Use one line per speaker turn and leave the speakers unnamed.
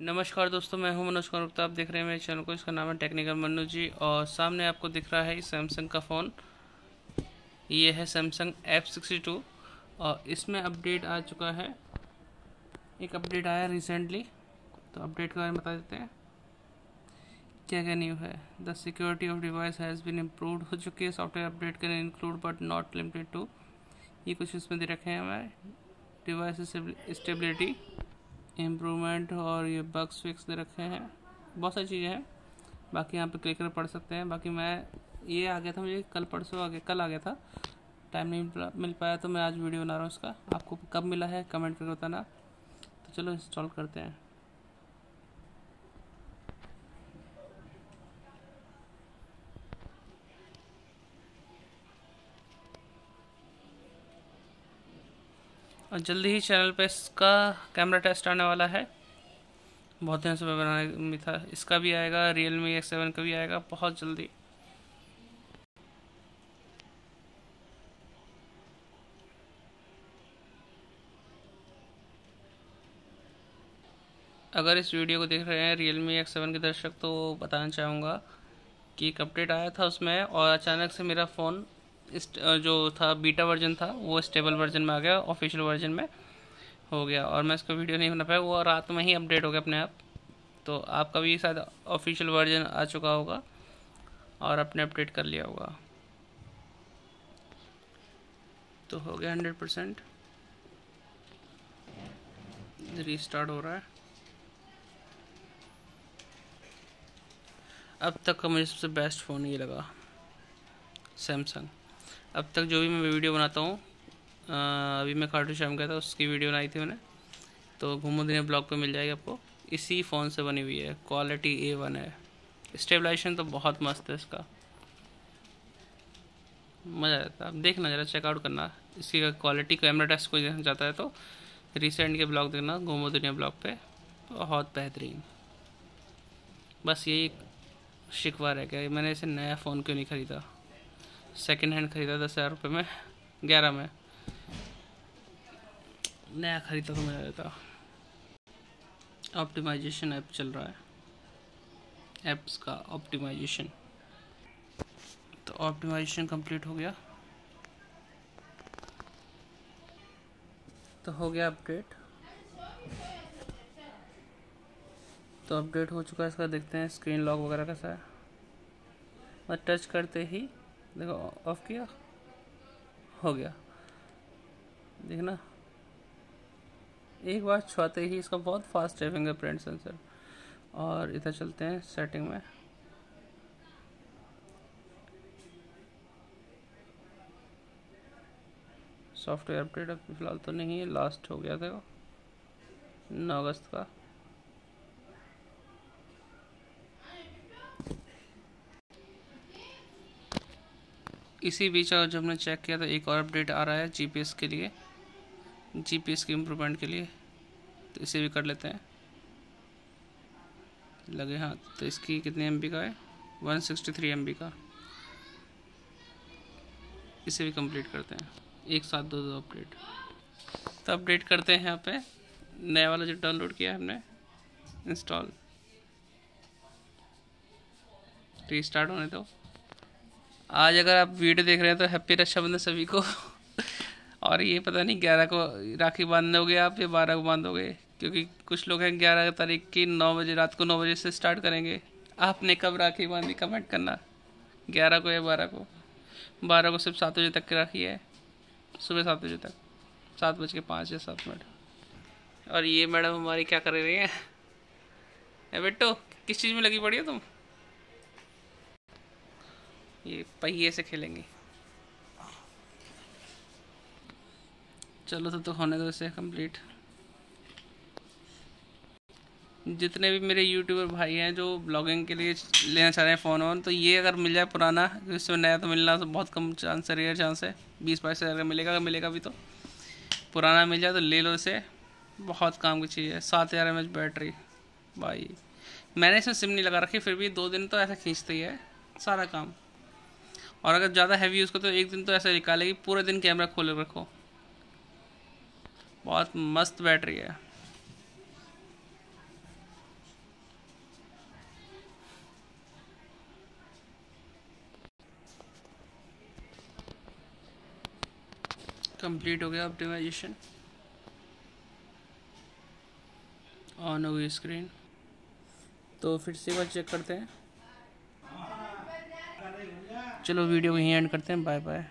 नमस्कार दोस्तों, मैं हूँ मनोज कुमार गुप्ता। आप देख रहे हैं मेरे चैनल को। इसका नाम है टेक्निकल मनु जी और सामने आपको दिख रहा है सैमसंग का फ़ोन। ये है सैमसंग एफ़ सिक्सटी टू और इसमें अपडेट आ चुका है। एक अपडेट आया रिसेंटली तो अपडेट के बारे में बता देते हैं। क्या क्या न्यू है? The security of device has been improve हो चुकी है सॉफ्टवेयर अपडेट करें include but not limited to ये कुछ इसमें दे रखे हैं हमारे डिवाइस स्टेबिलिटी इम्प्रूवमेंट और ये बग्स फिक्स दे रखे हैं। बहुत सारी चीज़ें हैं। बाकी यहाँ पे क्लिक कर पढ़ सकते हैं। बाकी मैं ये आ गया था मुझे कल परसों आ गया, कल आ गया था। टाइम नहीं मिल पाया तो मैं आज वीडियो बना रहा हूँ इसका। आपको कब मिला है कमेंट करके बताना। तो चलो इंस्टॉल करते हैं। और जल्दी ही चैनल पे इसका कैमरा टेस्ट आने वाला है। बहुत दिन से मैं बनाने में था। इसका भी आएगा रियल मी एक्स सेवन का भी आएगा, बहुत जल्दी। अगर इस वीडियो को देख रहे हैं रियल मी एक्स सेवन के दर्शक तो बताना चाहूँगा कि एक अपडेट आया था उसमें और अचानक से मेरा फ़ोन जो था बीटा वर्जन था, वो स्टेबल वर्जन में आ गया ऑफिशियल वर्जन में हो गया। और मैं इसका वीडियो नहीं बना पाया, वो रात में ही अपडेट हो गया अपने आप। तो आपका भी शायद ऑफिशियल वर्जन आ चुका होगा और अपने अपडेट कर लिया होगा। तो हो गया हंड्रेड परसेंट रीस्टार्ट हो रहा है। अब तक का मुझे सबसे बेस्ट फ़ोन ये लगा सैमसंग अब तक जो भी मैं वीडियो बनाता हूँ अभी मैं खाटू श्याम गया था, उसकी वीडियो बनाई थी मैंने। तो घूमो दिन ब्लॉग पे मिल जाएगी आपको। इसी फ़ोन से बनी हुई है, क्वालिटी ए वन है। स्टेबलाइजेशन तो बहुत मस्त है इसका। मज़ा आता है। देखना ज़रा चेकआउट करना। इसकी क्वालिटी कैमरा टेस्ट कोई जाता है तो रिसेंट के ब्लॉग देखना घूमो दुनिया ब्लॉग पे। बहुत बेहतरीन। बस यही शिकवा रह गया मैंने इसे नया फ़ोन क्यों नहीं ख़रीदा? सेकेंड हैंड ख़रीदा दस हज़ार रुपये में, ग्यारह में। नया ख़रीदा तो मेरा रहता ऑप्टिमाइजेशन ऐप चल रहा है। ऐप्स का ऑप्टिमाइजेशन तो ऑप्टिमाइजेशन कंप्लीट हो गया। तो हो गया अपडेट तो अपडेट हो चुका है, इसका देखते हैं स्क्रीन लॉक वगैरह कैसा है। मैं टच करते ही देखो ऑफ़ किया? हो गया। देखना। एक बार छुआते ही इसका बहुत फास्ट है फिंगरप्रिंट सेंसर और इधर चलते हैं सेटिंग में। सॉफ्टवेयर अपडेट अब फ़िलहाल तो नहीं है लास्ट हो गया था नौ अगस्त का। इसी बीच जब हमने चेक किया तो एक और अपडेट आ रहा है जीपीएस के लिए जीपीएस की इम्प्रूवमेंट के लिए। तो इसे भी कर लेते हैं। लगे हाँ तो इसकी कितने एमबी का है? वन सिक्सटी थ्री एम का। इसे भी कंप्लीट करते हैं। एक साथ दो दो अपडेट तो अपडेट करते हैं यहाँ पे। नया वाला जो डाउनलोड किया है हमने इंस्टॉल रीस्टार्ट होने दो। आज अगर आप वीडियो देख रहे हैं तो हैप्पी रक्षाबंधन सभी को। और ये पता नहीं ग्यारह को राखी बांधोगे आप या बारह को बांधोगे? क्योंकि कुछ लोग हैं ग्यारह तारीख की नौ बजे, रात को नौ बजे से स्टार्ट करेंगे। आपने कब राखी बांधी? कमेंट करना। ग्यारह को या बारह को? बारह को सिर्फ़ सात बजे तक की राखी है। सुबह सात बजे तक। सात बज के पाँच या सात मिनट। और ये मैडम हमारी क्या कर रही हैं? बेटो, किस चीज़ में लगी पड़ी है तुम? ये पहिए से खेलेंगे। चलो तो, तो होने दो इसे कंप्लीट जितने भी मेरे यूट्यूबर भाई हैं जो ब्लॉगिंग के लिए लेना चाह रहे हैं फ़ोन वोन तो ये अगर मिल जाए पुराना इसमें नया तो मिलना तो बहुत कम चांस है रेयर चांस है। बीस बाईस हज़ार मिलेगा अगर मिलेगा भी तो। पुराना मिल जाए तो ले लो इसे। बहुत काम की चीज़ है। सात हज़ार एम बैटरी। भाई मैंने इसमें सिम नहीं लगा रखी फिर भी दो दिन तो ऐसा खींचती है। सारा काम। और अगर ज़्यादा हैवी यूज़ तो एक दिन तो ऐसा निकाले कि पूरे दिन कैमरा खोले रखो। बहुत मस्त बैटरी है। कंप्लीट हो गया ऑप्टिमाइजेशन ऑन हो गई स्क्रीन तो फिर से बार चेक करते हैं। चलो वीडियो को यहीं एंड करते हैं। Bye bye